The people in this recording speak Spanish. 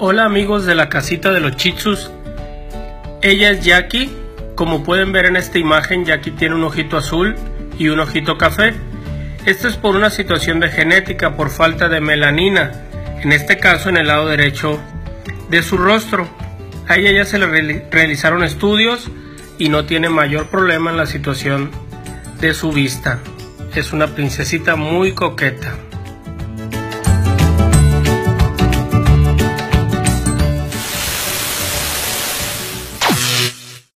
Hola amigos de la casita de los chitsus. Ella es Jackie. Como pueden ver en esta imagen, Jackie tiene un ojito azul y un ojito café. Esto es por una situación de genética, por falta de melanina, en este caso en el lado derecho de su rostro. A ella ya se le realizaron estudios y no tiene mayor problema en la situación de su vista. Es una princesita muy coqueta.